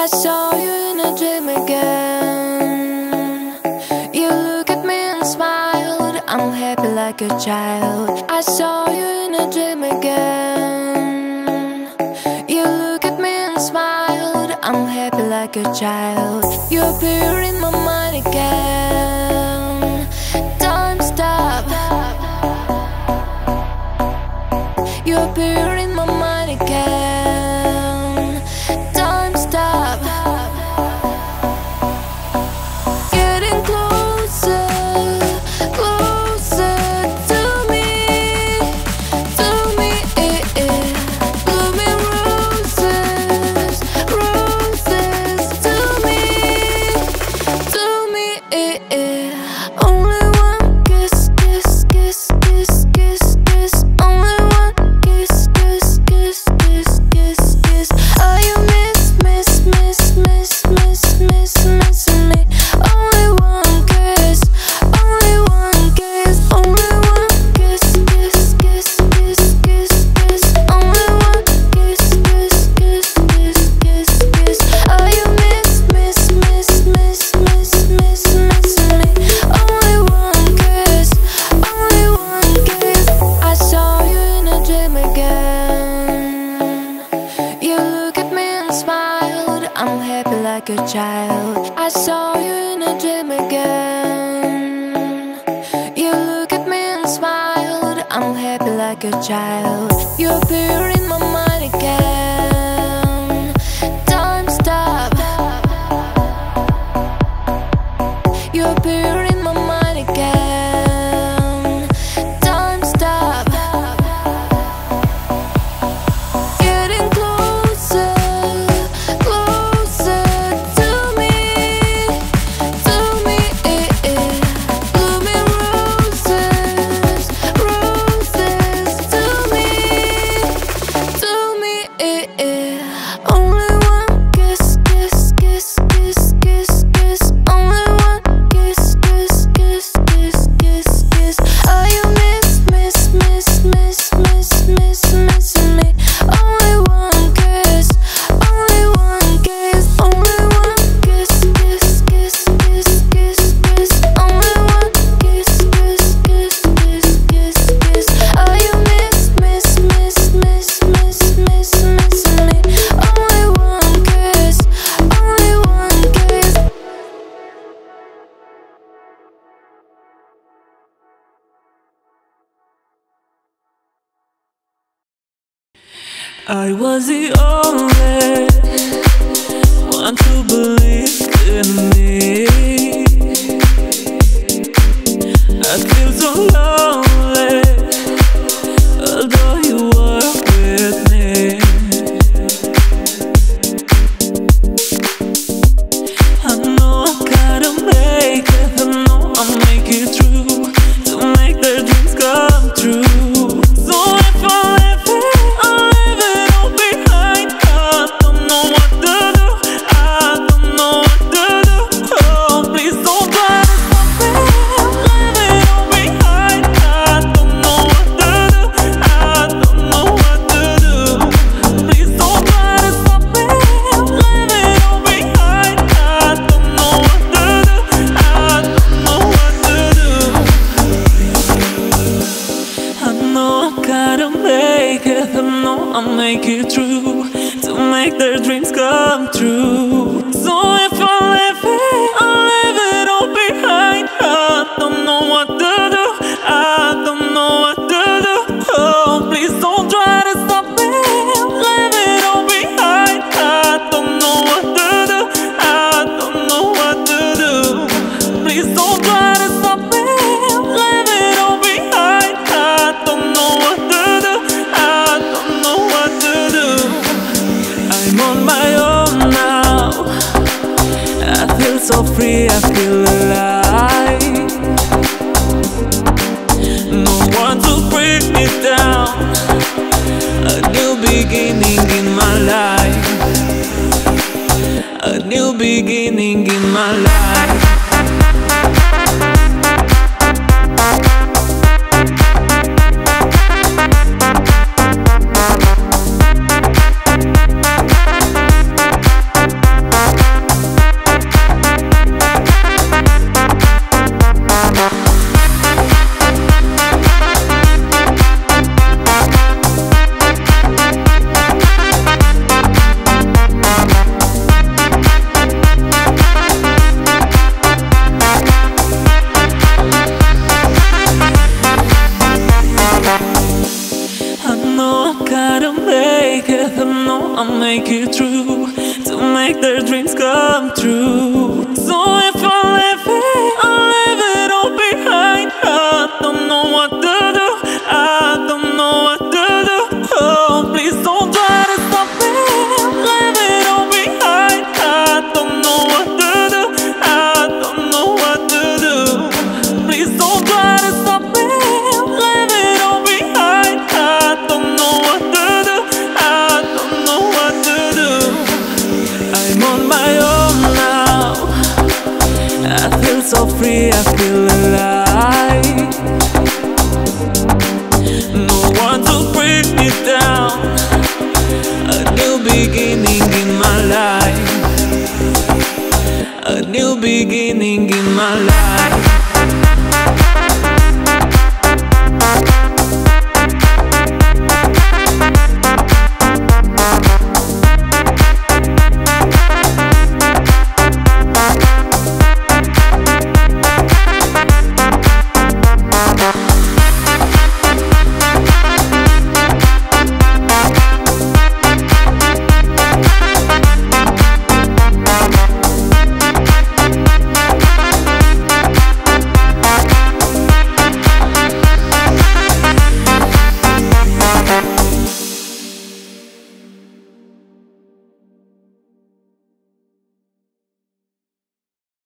I saw you in a dream again. You look at me and smiled. I'm happy like a child. I saw you in a dream again. You look at me and smiled. I'm happy like a child. You appear in my mind again. Time stop. You appear in my mind again. I saw you in a dream again. You look at me and smiled. I'm happy like a child. You're beautiful. I was the only one to believe in me. I feel so loved. make their dreams come true. So A new beginning in my life. A new beginning in my life. their dreams come true. let me down. A new beginning in my life. A new beginning in my life.